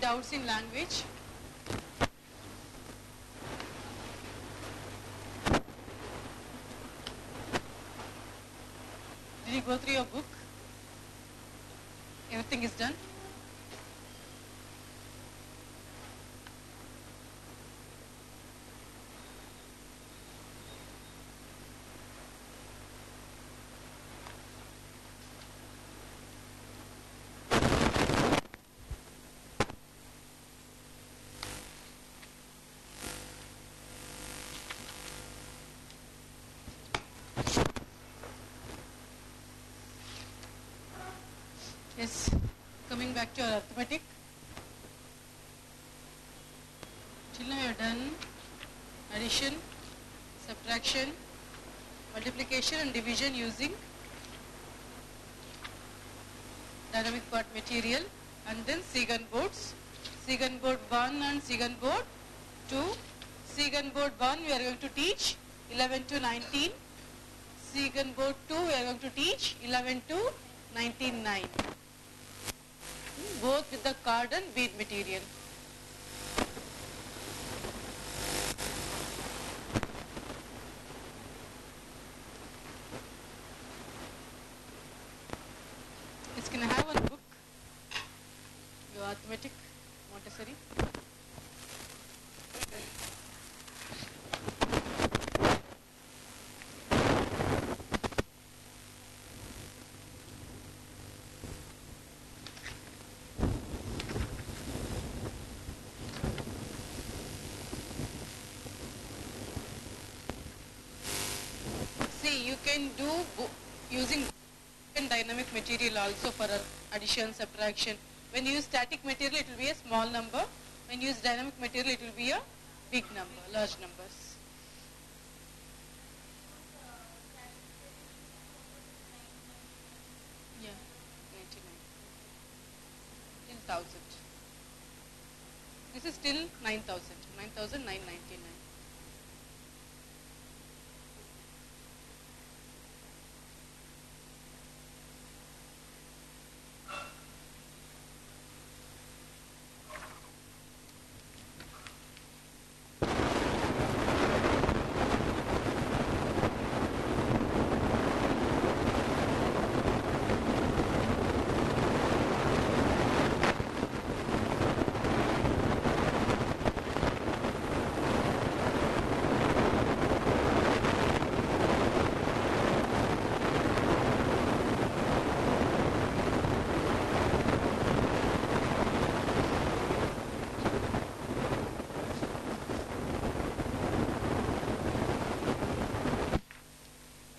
Doubts in language? Did you go through your book? Everything is done? Yes, coming back to our arithmetic. Till now we have done addition, subtraction, multiplication and division using dynamic part material and then Seguin boards. Seguin board 1 and Seguin board 2. Seguin board 1 we are going to teach 11 to 19. Seguin board 2 we are going to teach 11 to 19.9 both with the card and bead material. Yes, can I have one book? Your arithmetic, Montessori. See, you can do using dynamic material also for addition, subtraction. When you use static material, it will be a small number. When you use dynamic material, it will be a big number, large numbers. Yeah, 99. Till 1000. This is still 9000. 9999.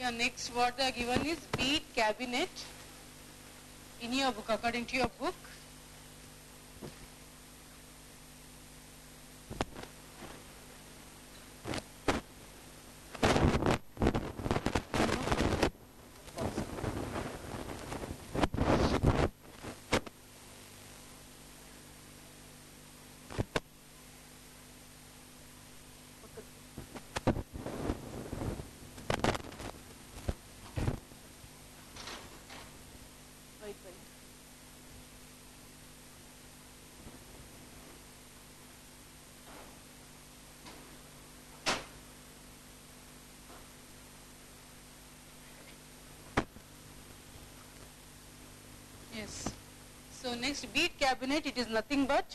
Yeah, next word given is bead cabinet in your book, according to your book. Right, right. Yes. So next bead cabinet, it is nothing but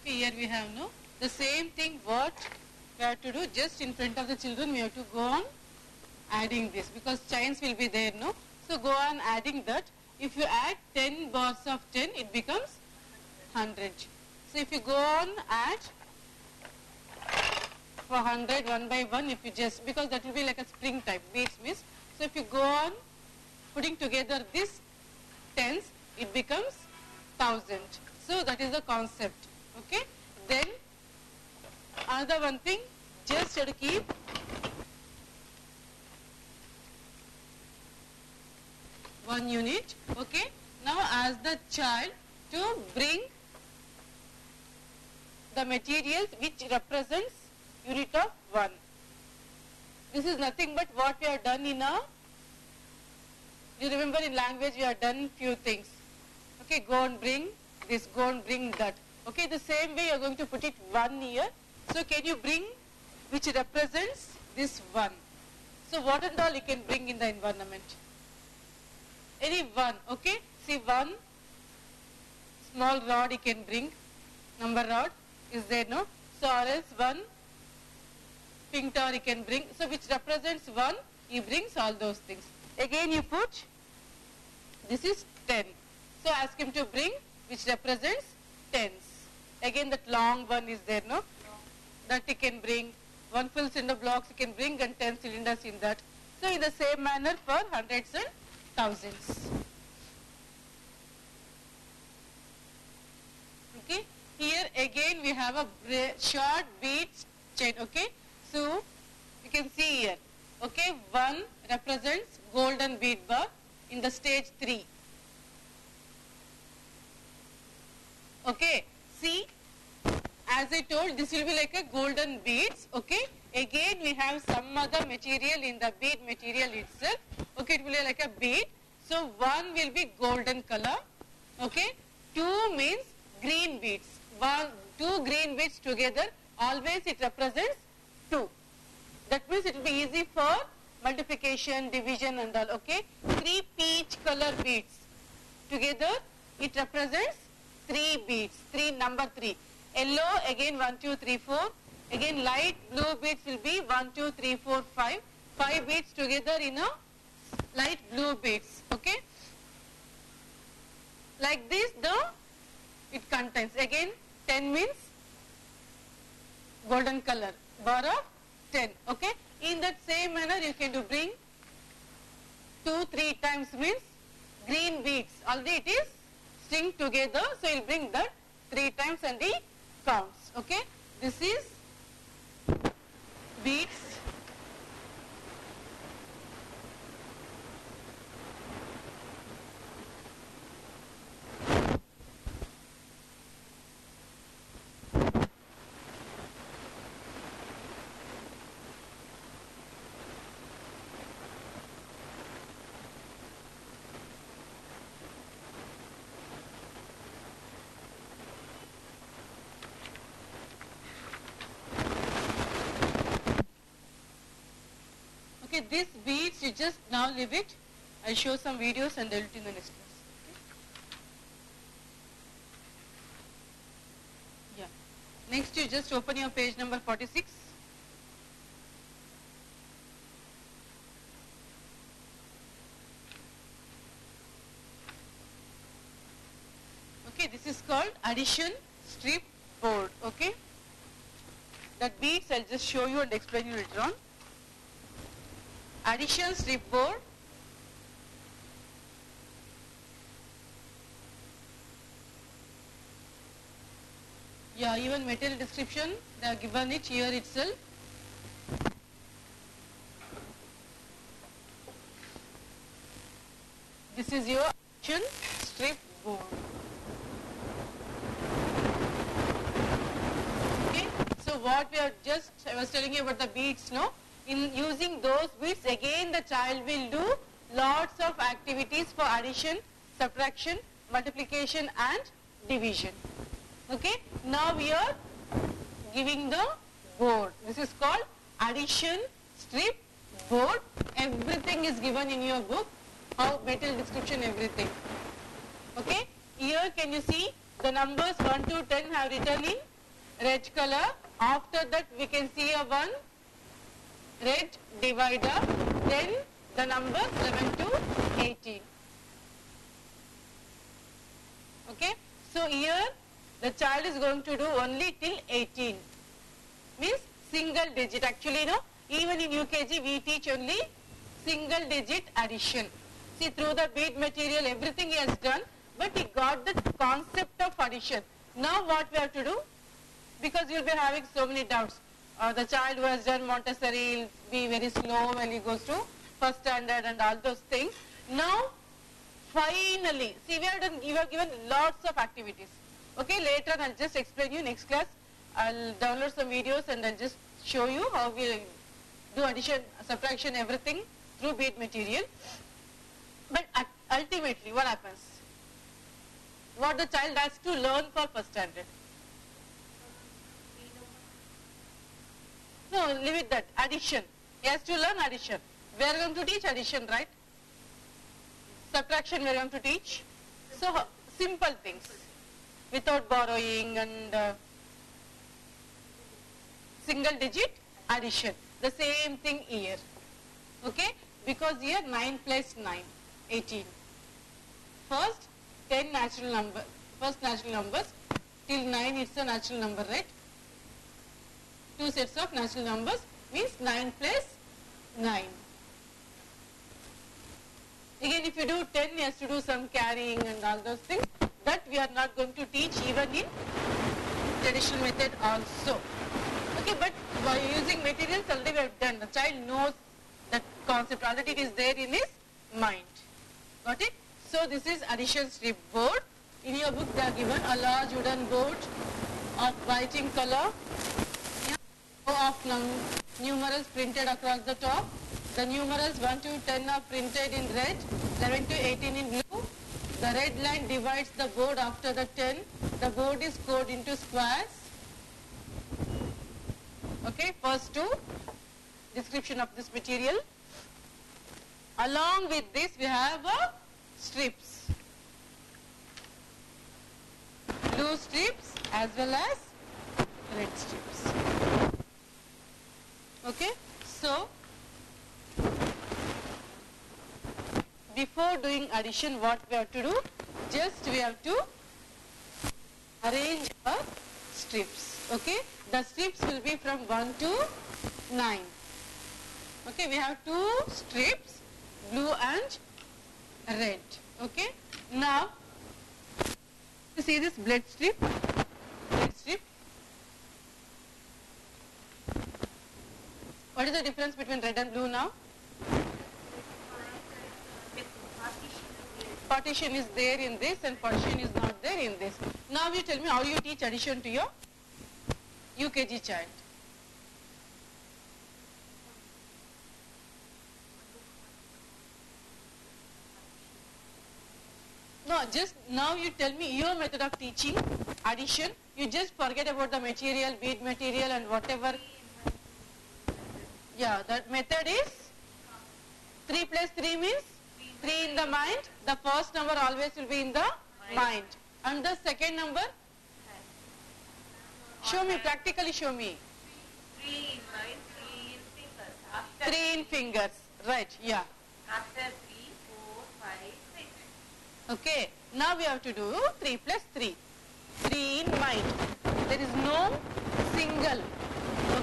okay here we have no? The same thing what we have to do just in front of the children we have to go on adding this because chains will be there no? So go on adding that. If you add 10 bars of 10 it becomes 100 so if you go on add for 100 one by one if you just because that will be like a spring type beads miss so if you go on putting together this tens it becomes 1000 so that is the concept okay? Then another one thing just to keep one unit okay? Now as the child to bring the materials which represents unit of 1 this is nothing but what we have done in a You remember in language we have done few things. Okay, go and bring this, go and bring that. Okay, the same way you are going to put it one here. So can you bring which represents this one? So what and all you can bring in the environment? Any one, okay? See one small rod you can bring, number rod is there, no? So or else one pink tower you can bring. So which represents one, he brings all those things. Again you put, this is 10. So ask him to bring which represents tens. Again that long one is there, no? That he can bring. One full cylinder blocks he can bring and 10 cylinders in that. So in the same manner for hundreds and thousands. Okay. Here again we have a short beads chain. Okay. So you can see here. Okay. One represents golden bead bar in the stage 3. Okay. See, as I told, this will be like a golden beads. Okay. Again, we have some other material in the bead material itself. Okay, it will be like a bead. So, one will be golden color. Okay. Two means green beads. One, two green beads together, always it represents two. That means it will be easy for multiplication, division and all. Okay. Three peach color beads together, it represents three beads, three number three. Yellow again one, two, three, four. Again light blue beads will be one, two, three, four, five. Five beads together in a light blue beads. Okay. Like this the it contains again 10 means golden color bar of 10 okay? In that same manner you can do bring. 2 3 times means green beads. Already it is string together so you will bring that 3 times and the counts okay? This is beads Okay, this beads you just now leave it. I'll show some videos and I'll do the next class. Okay? Yeah. Next you just open your page number 46. Okay, this is called addition strip board. Okay. That beads I'll just show you and explain you later on addition strip board yeah even material description they are given it here itself. This is your addition strip board. Okay so what we are just I was telling you about the beads no in using those beads again the child will do lots of activities for addition, subtraction, multiplication and division. Okay. Now we are giving the board. This is called addition strip board. Everything is given in your book. How material description everything. Okay. Here can you see the numbers 1 to 10 have written in red color. After that we can see a 1 red divider, then the number 11 to 18. Okay. So here the child is going to do only till 18. Means single digit. Actually, no, even in UKG we teach only single digit addition. See through the bead material everything he has done, but he got the concept of addition. Now what we have to do? Because you will be having so many doubts uh, the child who has done Montessori will be very slow when he goes to first standard and all those things. Now, finally, see we have done, you have given lots of activities. Okay, later I'll just explain you next class. I'll download some videos and I'll just show you how we do addition, subtraction, everything through bead material. But ultimately what happens? What the child has to learn for first standard? No, leave it that. Addition. He has to learn addition. We are going to teach addition, right? Subtraction we are going to teach. So, simple things. Without borrowing and uh, single digit addition. The same thing here. Okay? Because here 9 plus 9, 18. First 10 natural number, first natural numbers. Till 9 it's a natural number, right? Two sets of natural numbers means 9 plus 9. Again, if you do 10, you have to do some carrying and all those things. That we are not going to teach even in traditional method also. Okay, but by using materials already we have done. The child knows that concept already it is there in his mind. Got it? So this is addition strip board. In your book they are given a large wooden board of white in color. Of numerals printed across the top. The numerals 1 to 10 are printed in red, 11 to 18 in blue. The red line divides the board after the 10. The board is scored into squares. Okay, first two, description of this material. Along with this we have uh, strips. Blue strips as well as red strips. Okay, so before doing addition what we have to do? Just we have to arrange our strips. Okay, the strips will be from 1 to 9. Okay, we have two strips, blue and red. Okay, now you see this blood strip, strip. What is the difference between red and blue now? Partition is there in this and partition is not there in this. Now you tell me how you teach addition to your UKG child. No, just now you tell me your method of teaching addition. You just forget about the material, bead material and whatever. Yeah, that method is 3 plus 3 means 3 in the mind. The first number always will be in the mind. And the second number? Show me, practically show me. Three in mind, three in fingers. After, 3 in fingers. Right, yeah. after three, four, five, six. Okay, now we have to do 3 plus 3. 3 in mind. There is no single.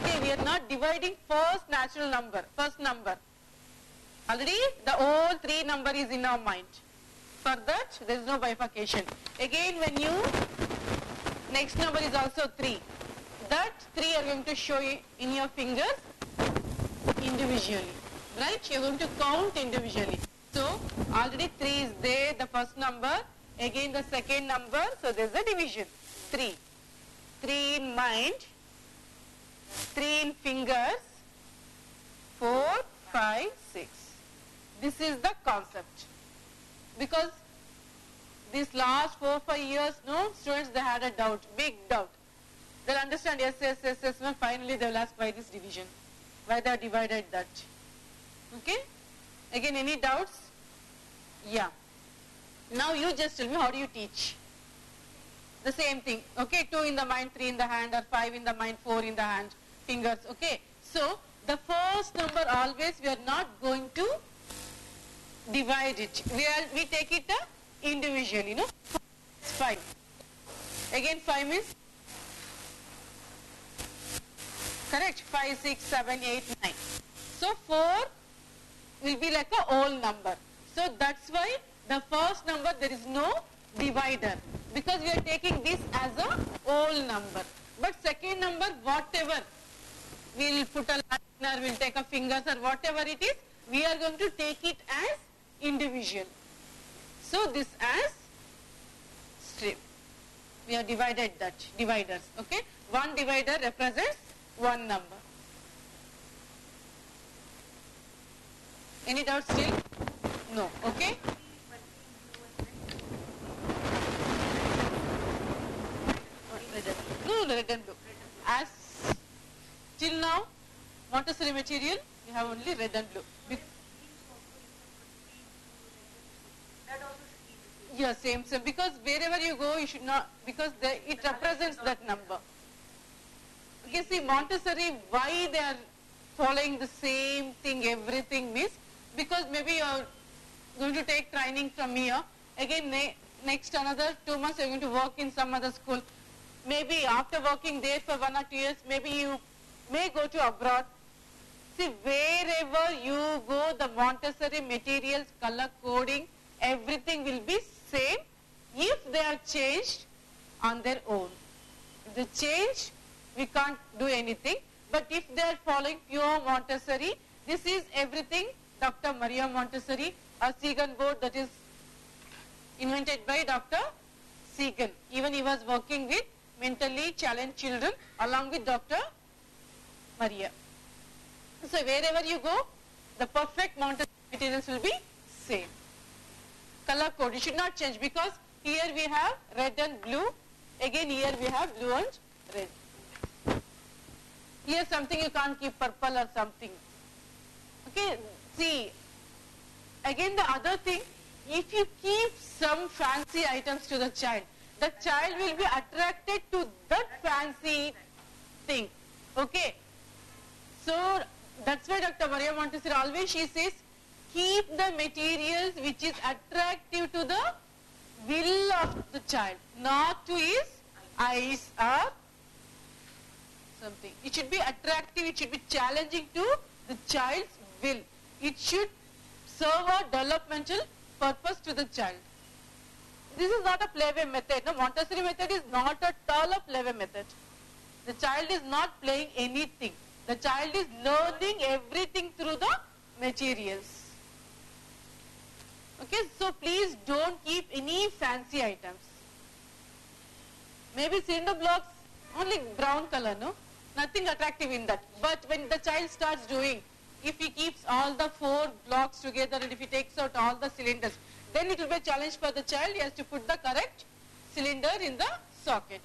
Okay, we are not dividing first natural number, first number. Already the whole 3 number is in our mind. For that, there is no bifurcation. Again, when you, next number is also 3. That 3 are going to show you in your fingers individually. Right? You are going to count individually. So, already 3 is there, the first number. Again the second number. So, there is a division. 3. 3 in mind. 3 in fingers. 4, 5, 6. This is the concept. Because these last 4, 5 years, no, students they had a doubt, big doubt. They'll understand, yes, yes, yes, yes, no, finally they will ask why this division, why they divided that. Okay? Again, any doubts? Yeah. Now you just tell me how do you teach? The same thing. Okay, 2 in the mind, 3 in the hand, or 5 in the mind, 4 in the hand, fingers. Okay. So, the first number always we are not going to divide it. We, are, we take it uh, individually, no? It's fine. Again, 5 means correct 5 6 7 8 9 so 4 will be like a whole number so that's why the first number there is no divider because we are taking this as a whole number but second number whatever we will put a line or we'll take a fingers or whatever it is we are going to take it as individual. So this as strip. We have divided that dividers okay? One divider represents one number. Any doubts still? No, okay? No, no, red and blue. As till now, Montessori material, you have only red and blue. Be- yeah, same, same. Because wherever you go, you should not, because the, it represents that number. Okay, see, Montessori, why they are following the same thing, everything means, because maybe you are going to take training from here. Again, ne- next another two months, you are going to work in some other school. Maybe after working there for one or two years, maybe you may go to abroad. See, wherever you go, the Montessori materials, color coding, everything will be same if they are changed on their own. If they change, we can't do anything. But if they are following pure Montessori, this is everything Dr. Maria Montessori, a Seguin board that is invented by Dr. Seguin. Even he was working with mentally challenged children along with Dr. Maria. So wherever you go, the perfect mountain materials will be same. Color code, you should not change because here we have red and blue, again here we have blue and red. Here something you can't keep purple or something. Okay, see, again the other thing, if you keep some fancy items to the child, the child will be attracted to that fancy thing. Okay, so that's why Dr. Maria Montessori always she says, keep the materials which is attractive to the will of the child, not to his eyes or something. It should be attractive, it should be challenging to the child's will. It should serve a developmental purpose to the child. This is not a playway method. No, Montessori method is not a playway method. The child is not playing anything. The child is learning everything through the materials. Okay, so please don't keep any fancy items. Maybe cylinder blocks, only brown color, no? Nothing attractive in that. But when the child starts doing, if he keeps all the four blocks together and if he takes out all the cylinders, then it will be a challenge for the child. He has to put the correct cylinder in the socket.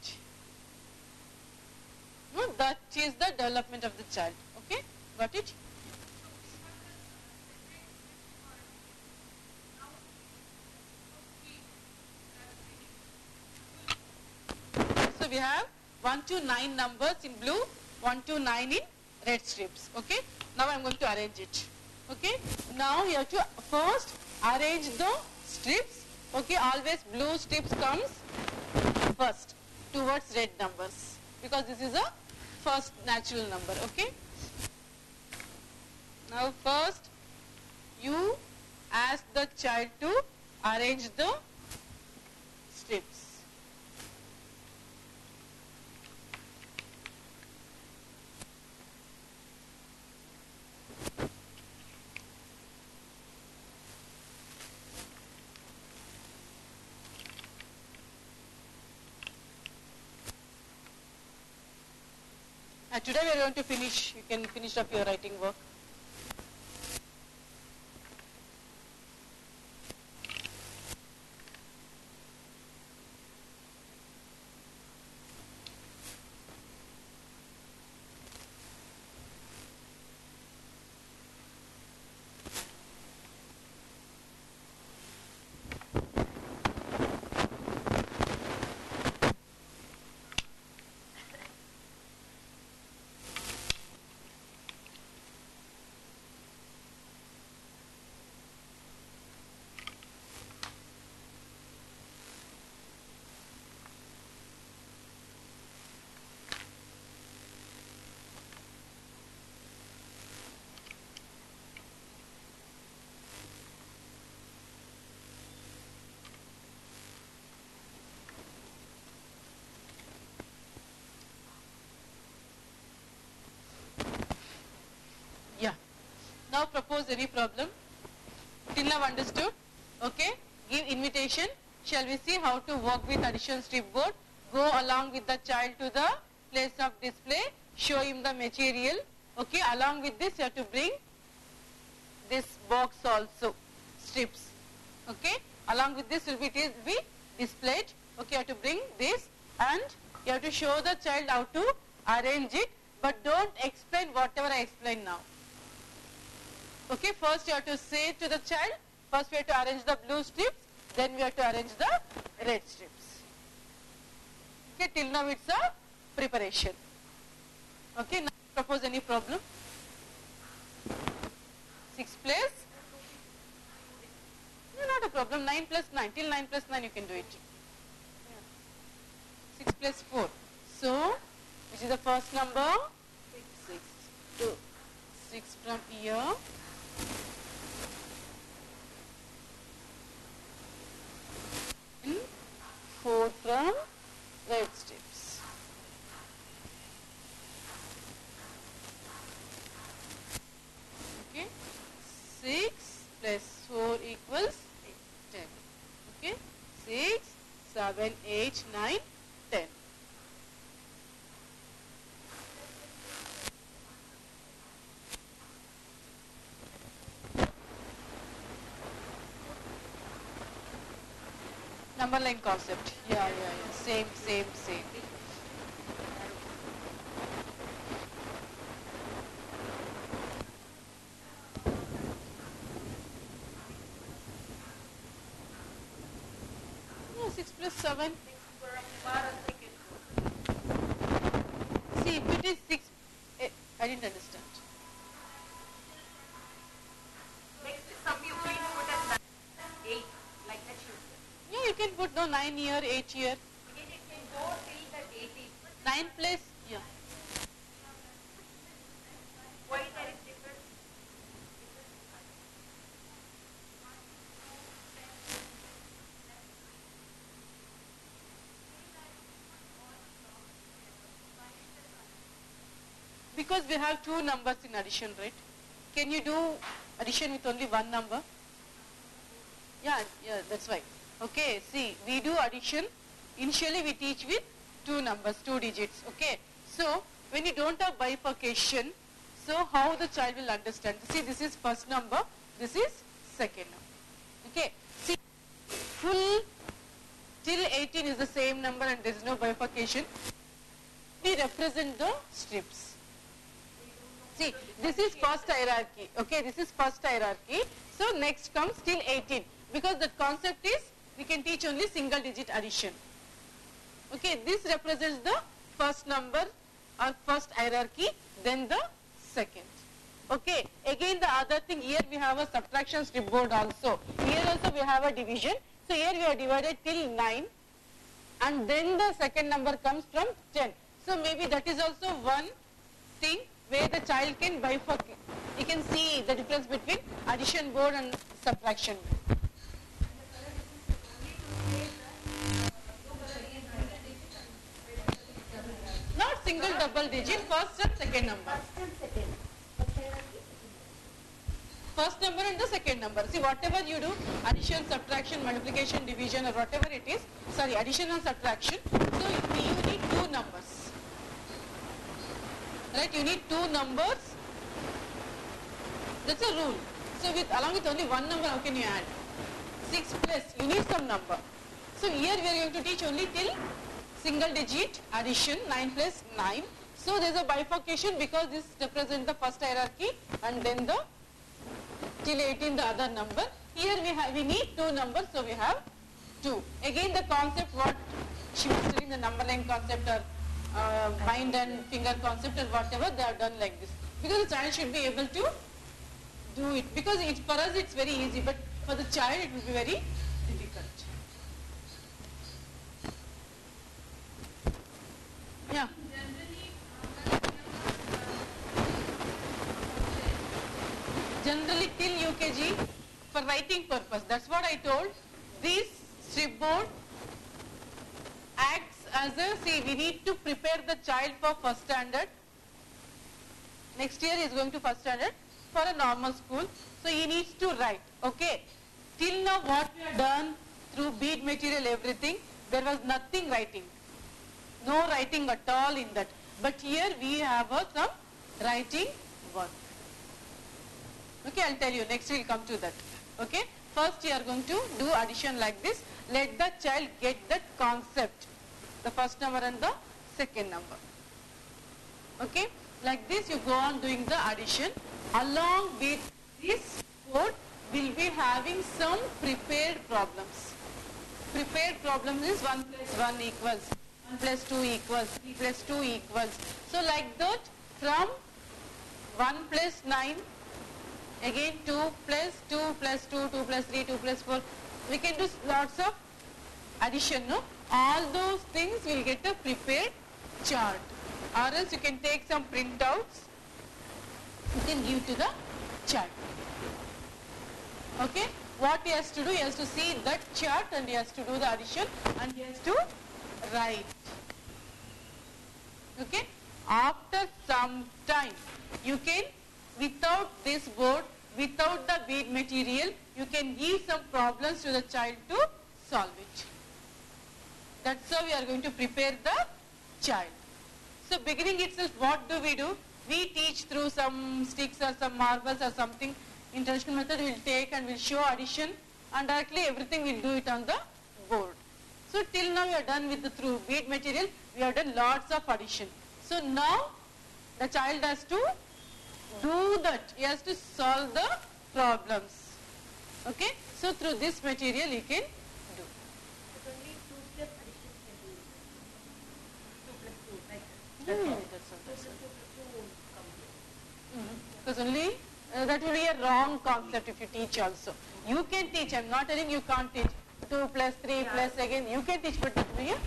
That is the development of the child. Okay, got it? So we have 1 to 9 numbers in blue, 1 to 9 in red strips. Okay. Now I am going to arrange it. Okay. Now you have to first arrange the strips. Okay. Always blue strips comes first towards red numbers because this is a first natural number. Okay. Now first you ask the child to arrange the strips. Uh, today we are going to finish, you can finish up your writing work. Yeah. Now propose any problem. Till now understood? Okay. Give invitation. Shall we see how to work with addition strip board? Go along with the child to the place of display. Show him the material. Okay. Along with this you have to bring this box also. strips. Okay. Along with this will be, is be displayed. Okay, you have to bring this and you have to show the child how to arrange it but don't explain whatever I explain now. Okay, first you have to say to the child, first we have to arrange the blue strips, then we have to arrange the red strips. Okay, till now it's a preparation. Okay, now propose any problem? Six place? No, not a problem. Nine plus nine. Till nine plus nine you can do it. Six plus four. So, which is the first number? Six. Two. Six from here. Four from red strips. Okay. Six plus four equals ten. Okay. Six, seven, eight, nine, ten. Number concept. Yeah, yeah, yeah. Same, same, same. 9 year, 8 year. 9 plus, yeah. Why there is difference? Because we have two numbers in addition, right? Can you do addition with only one number? Yeah, yeah, that's right. Okay, see, we do addition. Initially, we teach with two numbers, two digits. Okay, so when you don't have bifurcation, so how the child will understand? See, this is first number, this is second number. Okay, see, full till 18 is the same number and there is no bifurcation. We represent the strips. See, this is first hierarchy. Okay, this is first hierarchy. So next comes till 18 because the concept is we can teach only single digit addition. Okay, this represents the first number or first hierarchy, then the second. Okay, again the other thing here we have a subtraction strip board also. Here also we have a division. So here we are divided till 9 and then the second number comes from 10. So maybe that is also one thing where the child can bifurcate. He can see the difference between addition board and subtraction board. Single double digit, first and second number. First number and the second number. See whatever you do, addition, subtraction, multiplication, division or whatever it is, sorry addition and subtraction, so you need two numbers. Right, you need two numbers. That's a rule. So with along with only one number, how can you add? 6 plus, you need some number. So here we are going to teach only till single digit addition, 9 plus 9. So there is a bifurcation because this represents the first hierarchy and then the till 18 the other number. Here we have we need two numbers, so we have 2. Again the concept what she was telling the number line concept or uh, mind and finger concept or whatever they are done like this. Because the child should be able to do it. Because it, for us it's very easy but for the child it will be very difficult. Yeah. Generally till UKG for writing purpose. That's what I told. This strip board acts as a, see we need to prepare the child for first standard. Next year he is going to first standard for a normal school. So he needs to write. Okay. Till now what we have done through bead material everything, there was nothing writing. No writing at all in that. But here we have some writing work. Okay, I'll tell you. Next we'll come to that. Okay. first you are going to do addition like this. Let the child get that concept. The first number and the second number. Okay. Like this you go on doing the addition. Along with this board will be having some prepared problems. Prepared problems is 1 plus 1 equals, 1 plus 2 equals, 3 plus 2 equals. So like that from 1 plus 9 again 2 plus 2 plus 2, 2 plus 3, 2 plus 4. We can do lots of addition, no? All those things will get a prepared chart. Or else you can take some printouts, you can give to the child. Okay? What he has to do, he has to see that chart and he has to do the addition and he has to write. Okay? After some time, you can, without this board, without the bead material, you can give some problems to the child to solve it. That's how we are going to prepare the child. So beginning itself, what do we do? We teach through some sticks or some marbles or something. International method will take and we'll show addition and directly everything we'll do it on the board. So till now we are done with the through bead material, we have done lots of addition. So now the child has to do that. He has to solve the problems. Okay. So through this material he can do. But only two step addition can do. Two plus two, like That's that. all, that's all, that's all. two plus two won't come here. Mhm. Because only uh, that will be a wrong concept if you teach also. You can teach, I am not telling you can't teach. 2 plus 3 Yeah. plus again, you can teach but that will be a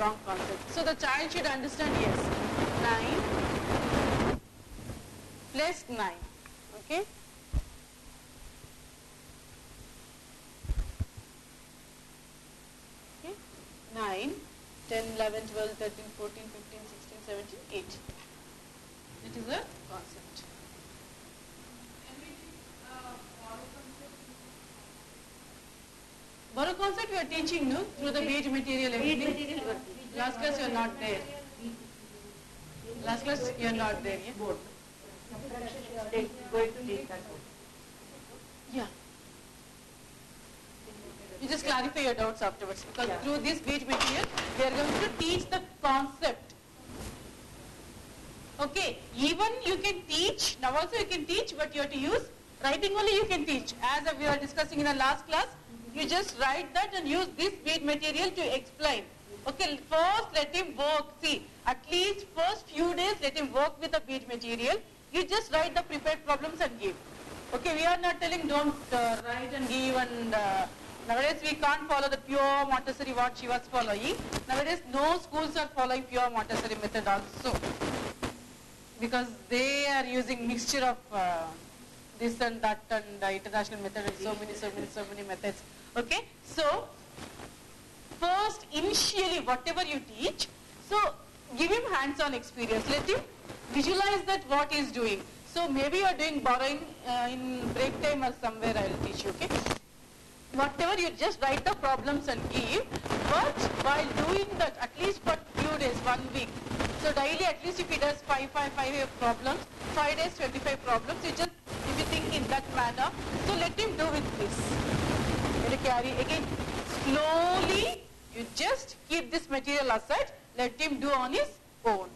wrong concept. So the child should understand yes, 9 plus 9, okay. Okay, 9, 10, 11, 12, 13, 14, 15, 16, 17, 18. It is a concept. Borrow concept we are teaching no through the bead material everything. material you are teaching. Last class you are not there. Last class you are not there. Yeah. Board. Going to that yeah. You just clarify your doubts afterwards because Yeah. through this bead material we are going to teach the concept. Okay, even you can teach, now also you can teach but you have to use writing only you can teach. As we were discussing in the last class, you just write that and use this bead material to explain. Okay, first let him work. See, at least first few days let him work with the bead material. You just write the prepared problems and give. Okay, we are not telling don't uh, write and give and uh, nowadays we can't follow the pure Montessori what she was following. Nowadays no schools are following pure Montessori method also because they are using mixture of uh, this and that and uh, international method and so many, so many, so many methods. Okay, so first initially whatever you teach, so give him hands-on experience. Let him visualize that what is doing. So maybe you are doing borrowing uh, in break time or somewhere I will teach you. Okay whatever you just write the problems and give but while doing that at least for few days one week so daily at least if he does 5 5 5 problems 5 days 25 problems you just if you think in that manner so let him do with this you carry again slowly you just keep this material aside let him do on his own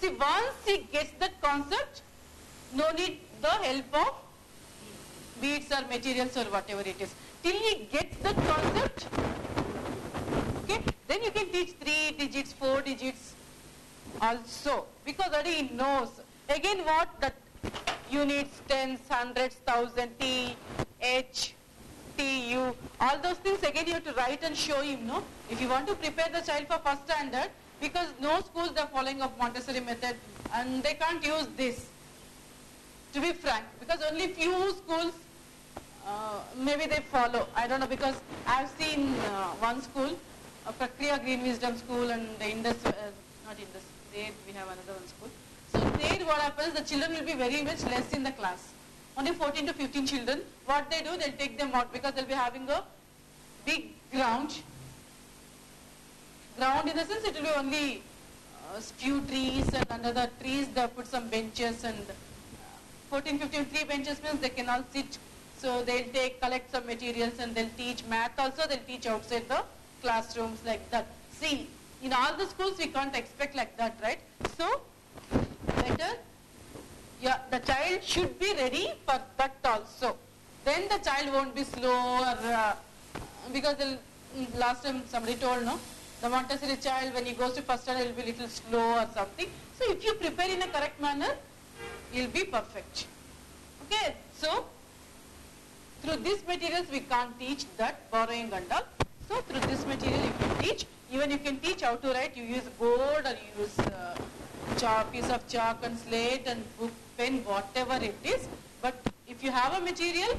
see once he gets the concept no need the help of beads or materials or whatever it is. Till he gets the concept, okay, then you can teach three digits, four digits also because already he knows. Again what that units, tens, hundreds, thousand, T, H, T, U, all those things again you have to write and show him, no? If you want to prepare the child for first standard, because no schools are following of Montessori method and they can't use this to be frank, because only few schools uh, maybe they follow. I don't know because I've seen uh, one school, uh, Prakriya Green Wisdom School and the Indus, uh, not Indus, there we have another one school. So there what happens, the children will be very much less in the class. Only 14 to 15 children. What they do, they'll take them out because they'll be having a big ground. Ground in the sense it will be only uh, few trees and under the trees they put some benches and uh, 14, 15, three benches means they can all sit So they'll take, collect some materials and they'll teach math also, they'll teach outside the classrooms like that. See, in all the schools we can't expect like that, right? So, better, yeah, the child should be ready for that also. Then the child won't be slow or, uh, because they'll- last time somebody told, no? The Montessori child when he goes to first standard will be little slow or something. So if you prepare in a correct manner, he'll be perfect. Okay, so through these materials we can't teach that borrowing and all. So through this material you can teach. Even you can teach how to write. You use board or you use uh, chalk, piece of chalk and slate and book, pen, whatever it is. But if you have a material,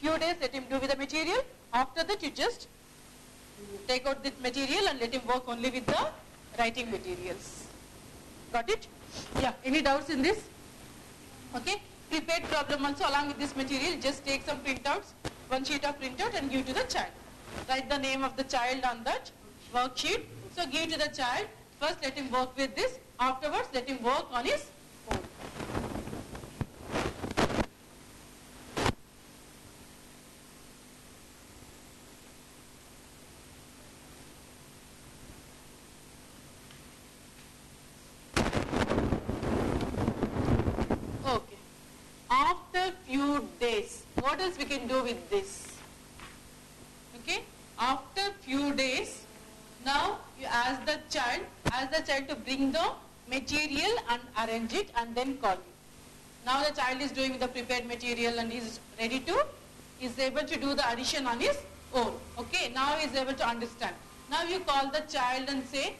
few days let him do with the material. After that you just take out this material and let him work only with the writing materials. Got it? Yeah. Any doubts in this? Okay. Prepared problem also along with this material, just take some printouts, one sheet of printout and give to the child. Write the name of the child on that worksheet. So give to the child. First let him work with this. Afterwards let him work on his own. Okay. After few days, what else we can do with this? Okay. After few days, now you ask the child, ask the child to bring the material and arrange it and then call you. Now the child is doing the prepared material and is ready to, is able to do the addition on his own. Okay. Now he is able to understand. Now you call the child and say,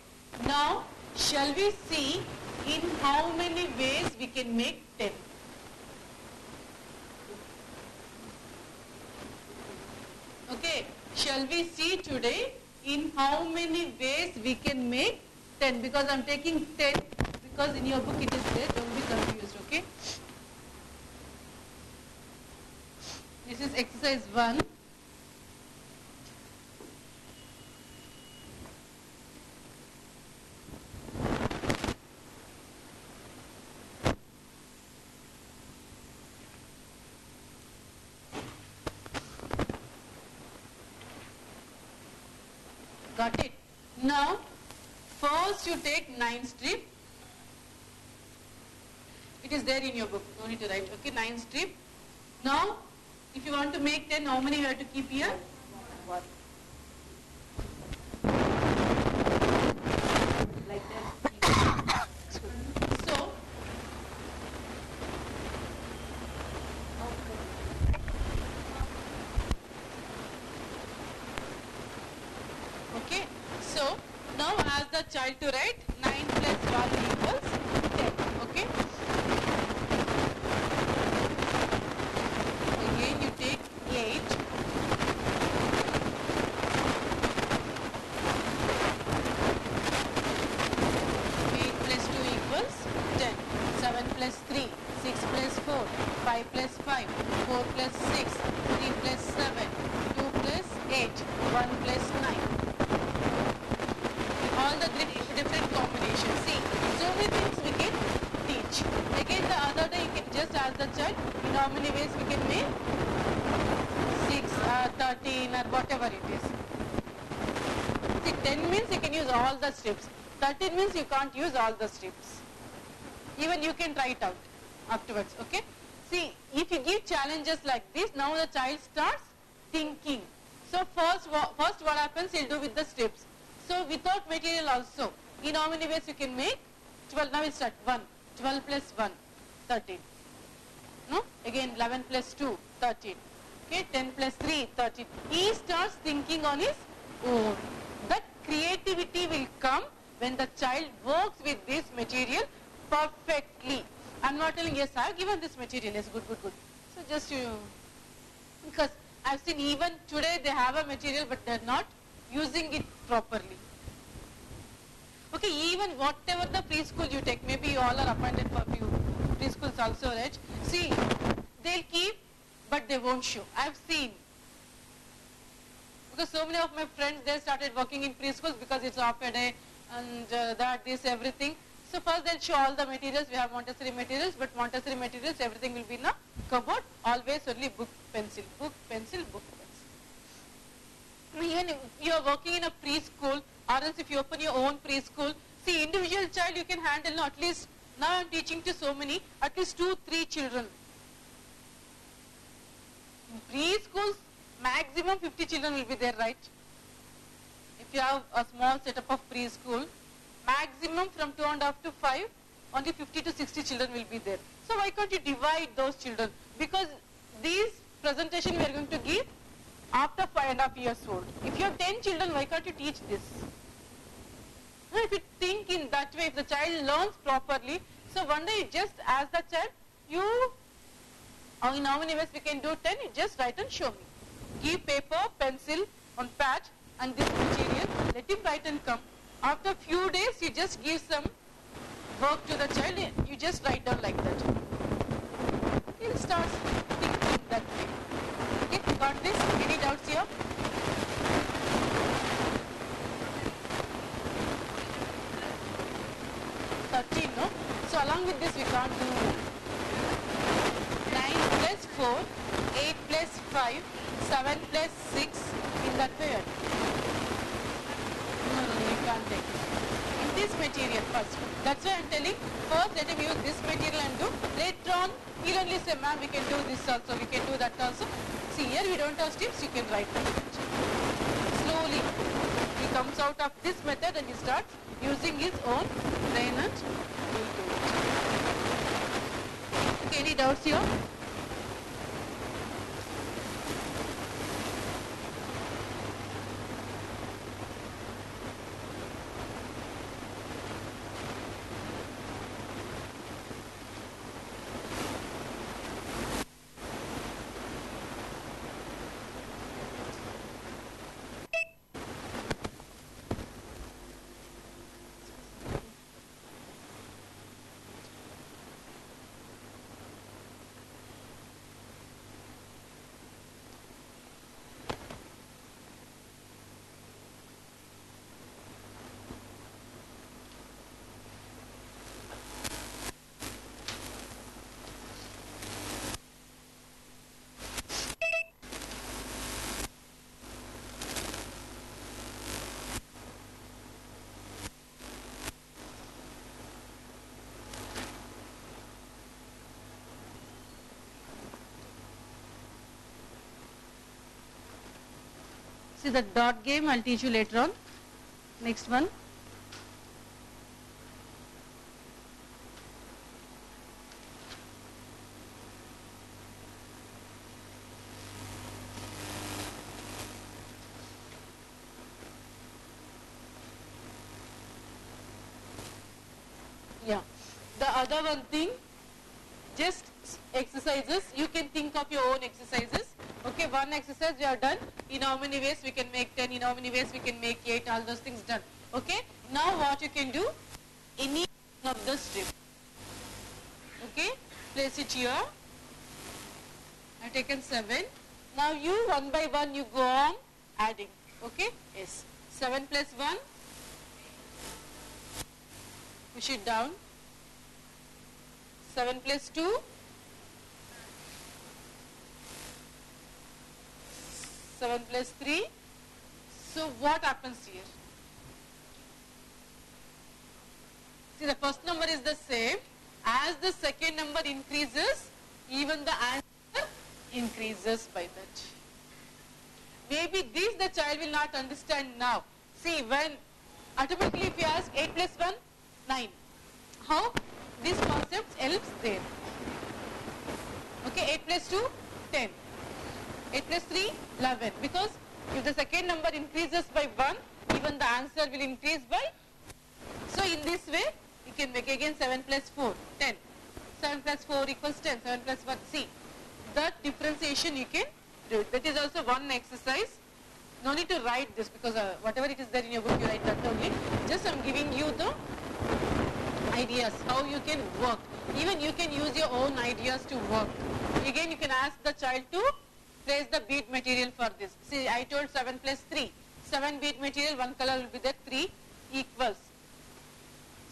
now shall we see in how many ways we can make 10? Okay, shall we see today in how many ways we can make 10? Because I'm taking 10 because in your book it is there, don't be confused, okay? This is exercise 1. Got it? Now, first you take 9 strip. It is there in your book, no need to write, okay, 9 strip. Now, if you want to make 10, how many you have to keep here? 1. Like that. So, okay, so now ask the child to write 9 plus 1 equals 10, okay? Again you take 8 8 plus 2 equals 10. 7 plus 3, 6 plus 4, 5 plus 5, 4 plus 6, 3 plus 7, 2 plus 8, 1 plus 9. All the di- different combinations. See, so many things we can teach. Again, the other day you can just ask the child in how many ways we can make 6, uh, 13 or whatever it is. See, 10 means you can use all the strips. 13 means you can't use all the strips. Even you can try it out afterwards, okay? See, if you give challenges like this, now the child starts thinking. So first, first what happens, he'll do with the strips. So without material also, in how many ways you can make? 12, now we'll start. 1, 12 plus 1, 13. No? Again 11 plus 2, 13. Okay, 10 plus 3, 13. He starts thinking on his own. Creativity will come when the child works with this material perfectly. I'm not telling, yes, I've given this material, yes, good, good, good. So just you, because I've seen even today they have a material but they're not using it properly. Okay, even whatever the preschool you take, maybe you all are appointed for few preschools also, right? See, they'll keep, but they won't show. I've seen. Because so many of my friends, they started working in preschools because it's off a day and uh, that, this, everything. So first they'll show all the materials. We have Montessori materials, but Montessori materials, everything will be in a cupboard. Always only book, pencil, book, pencil, book, pencil. Even if you are working in a preschool, or else if you open your own preschool, see individual child you can handle no, at least, now I am teaching to so many, at least two, three children. In preschools, maximum 50 children will be there, right? If you have a small setup of preschool, maximum from two and half to five, only 50 to 60 children will be there. So why can't you divide those children? Because these presentation we are going to give after five and a half years old. If you have 10 children, why can't you teach this? If you think in that way, if the child learns properly, so one day you just ask the child, you, in how many ways we can do 10, you just write and show me. Give paper, pencil on pad and this material, let him write and come. After few days, you just give some work to the child, you just write down like that. He'll start thinking that way. Okay, got this? Any doubts here? Thirteen, no? So along with this, we can't do nine plus four, eight plus five, seven plus six. In that way, no, no, you can't take it. In this material first. That's why I'm telling, first let him use this material and do. Later on, he'll only say, ma'am, we can do this also, we can do that also. See, here we don't have steps, you can write. Slowly, he comes out of this method and he starts using his own brain and will do it. Okay, any doubts here? See the dot game I'll teach you later on. Next one. Yeah. The other one thing, just exercises. You can think of your own exercises. Okay, one exercise we are done. In how many ways we can make 10, in how many ways we can make 8, all those things done. Okay, now what you can do, any of the strip. Okay, place it here. I have taken 7. Now you one by one you go on adding. Okay, yes. 7 plus 1. Push it down. 7 plus 2. 7 plus 3. So what happens here? See the first number is the same. As the second number increases, even the answer increases by that. Maybe this the child will not understand now. See when automatically if you ask 8 plus 1, 9. How? This concept helps there. Okay, 8 plus 2, 10. 8 plus 3, 11. Because if the second number increases by 1, even the answer will increase by. So in this way, you can make again 7 plus 4, 10. 7 plus 4 equals 10, 7 plus 1, see. That differentiation you can do. That is also one exercise. No need to write this because uh, whatever it is there in your book, you write that only. Just I am giving you the ideas, how you can work. Even you can use your own ideas to work. Again, you can ask the child to place the bead material for this. See, I told 7 plus 3. 7 bead material, one color will be the 3 equals.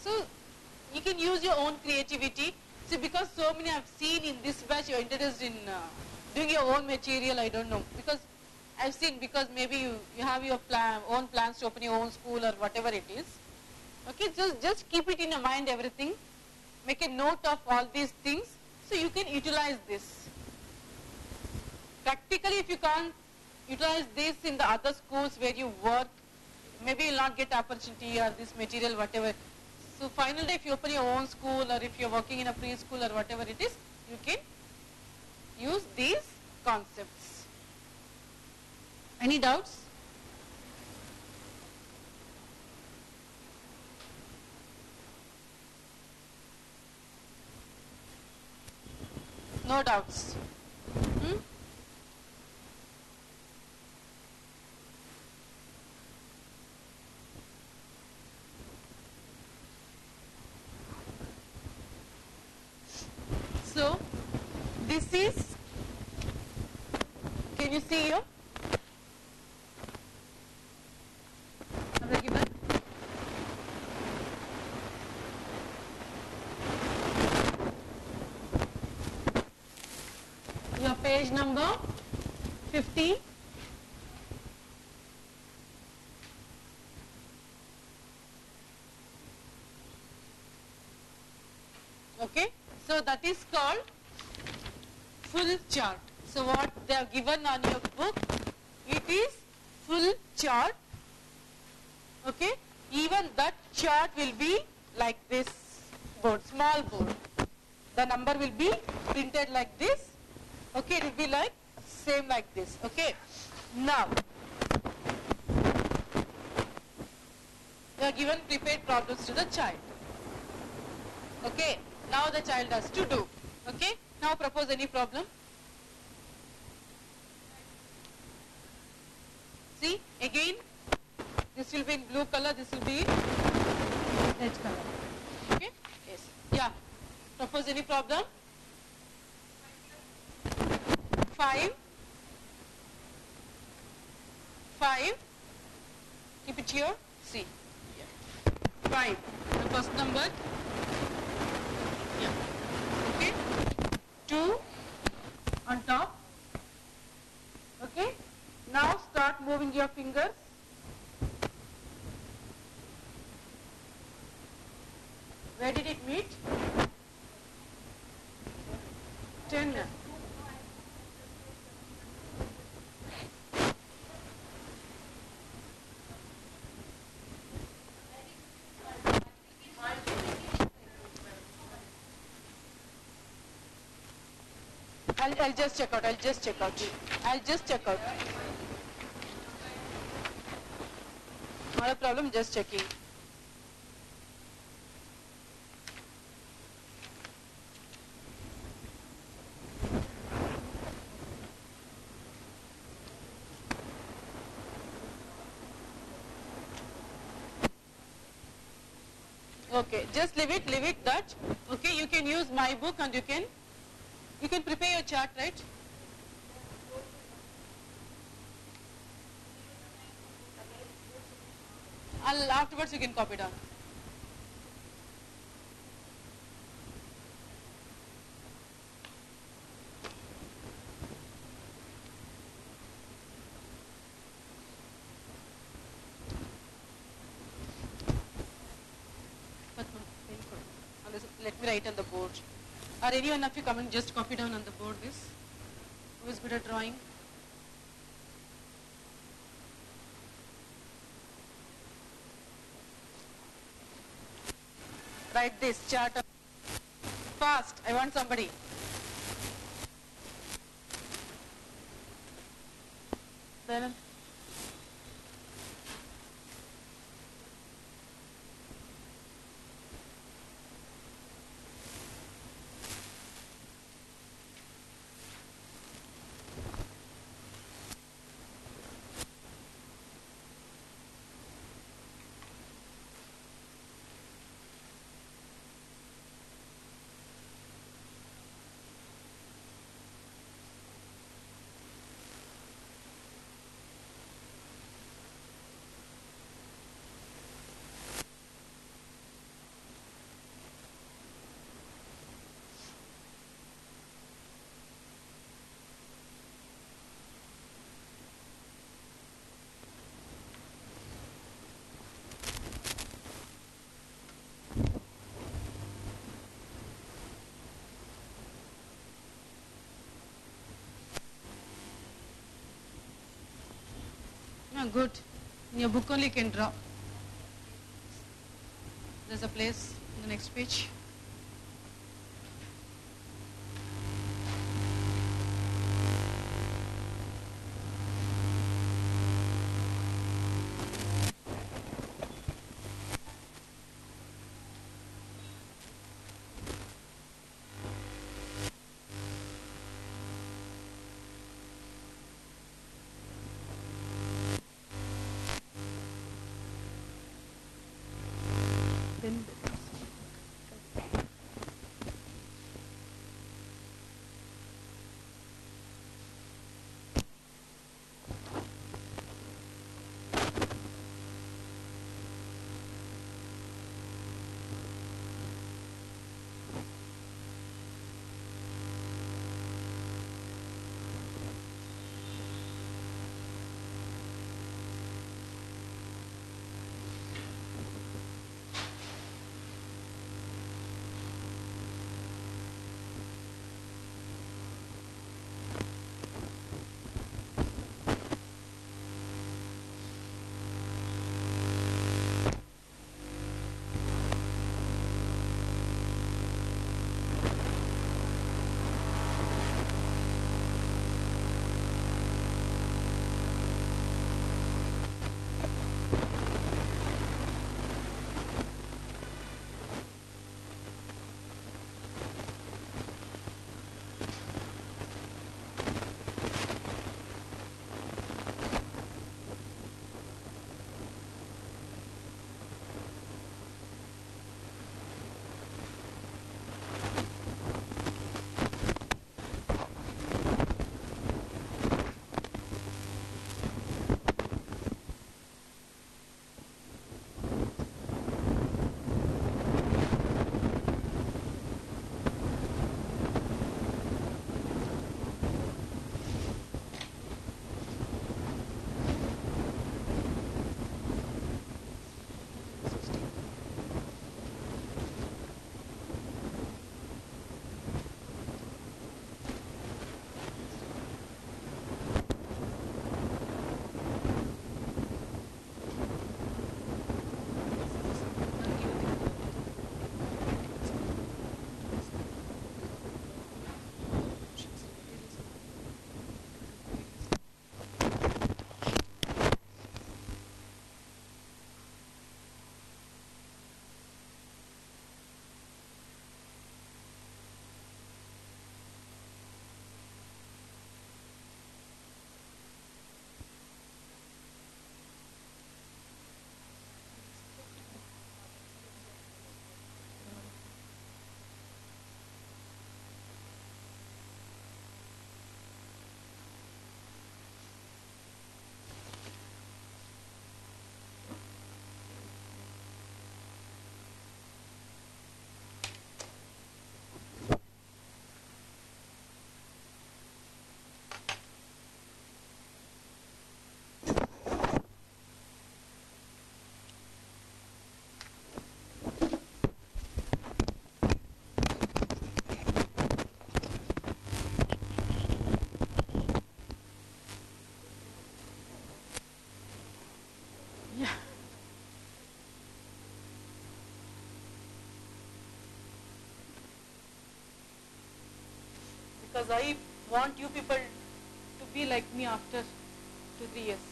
So, you can use your own creativity. See, because so many I've seen in this batch, you're interested in uh, doing your own material, I don't know. Because I've seen, because maybe you, you have your plan, own plans to open your own school or whatever it is. Okay, just, just keep it in your mind, everything. Make a note of all these things so you can utilize this. Practically, if you can't utilize this in the other schools where you work, maybe you'll not get opportunity or this material, whatever. So final day, if you open your own school or if you're working in a preschool or whatever it is, you can use these concepts. Any doubts? No doubts. Hmm? So, this is, can you see here? Have I given? Your page number 50. Okay, so that is called full chart. So what they are given on your book, it is full chart. Okay, even that chart will be like this board, small board. The number will be printed like this. Okay, it will be like same like this. Okay, now they are given prepared problems to the child. Okay, now the child has to do. Okay, now propose any problem. See, again, this will be in blue color, this will be red color. Okay, yes, yeah. Propose any problem. Five. Five. Keep it here. See. Five. The first number. Yeah. Okay. Two on top. Okay. Now start moving your fingers. Where did it meet? Ten. I'll, just check out. I'll just check out. I'll just check out. Not a problem, just checking. Okay, just leave it, leave it that. Okay, you can use my book and you can, you can prepare your chart, right? I'll, afterwards you can copy down. Let me write on the board. Or any one of you come and just copy down on the board this. Who is good at drawing? Write this chart. Fast. I want somebody. Then good. In your book only can draw. There's a place in the next page. Because I want you people to be like me after two, three years.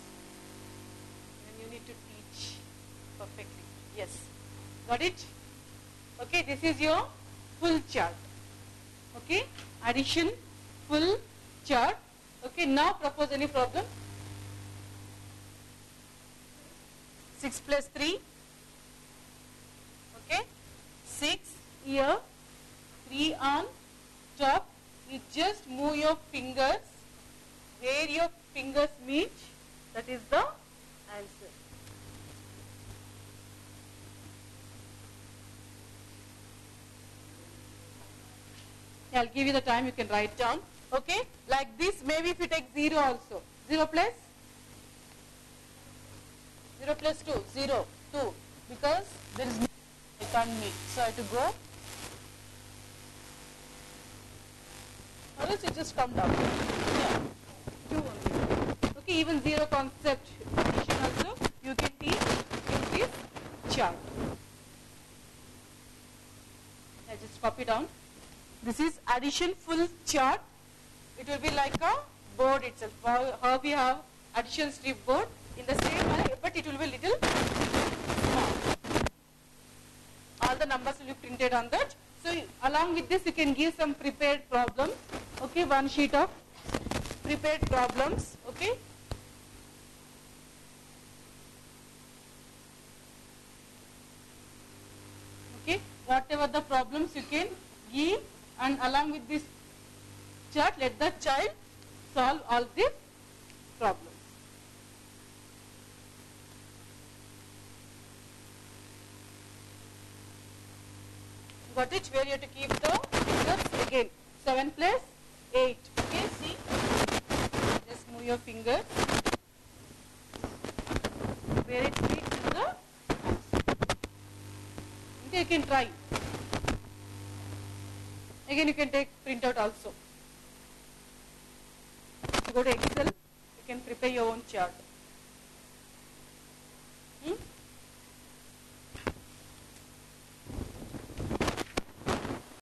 And you need to teach perfectly. Yes. Got it? Okay, this is your full chart. Okay, addition, full chart. Okay, now propose any problem. 6 plus 3. Okay. 6 here, 3 on top. You just move your fingers where your fingers meet. That is the answer. I'll give you the time you can write down. Okay. Like this, maybe if you take 0 also. 0 plus 0 plus 2, 0, 2. Because there is no, I can't meet. So I have to go. Else you just come down. Yeah. 2 only. Okay, even 0 concept. addition also you can see in this chart. I just copy down. This is addition full chart. It will be like a board itself. How we have addition strip board in the same way, but it will be little small. All the numbers will be printed on that. So along with this, you can give some prepared problems. Okay, one sheet of prepared problems. Okay. Okay, whatever the problems you can give and along with this chart, let the child solve all the problems. Got it? Where you have to keep the again. 7 plus 8. Okay, see? Just move your finger Where it fits in the. Okay, you can try. Again, you can take printout also. Go to Excel, you can prepare your own chart.